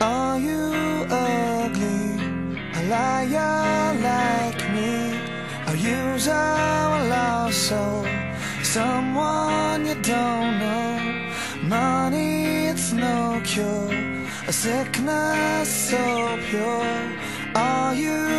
Are you ugly? A liar like me? Are you a lost soul? Someone you don't know? Money, it's no cure. A sickness so pure. Are you?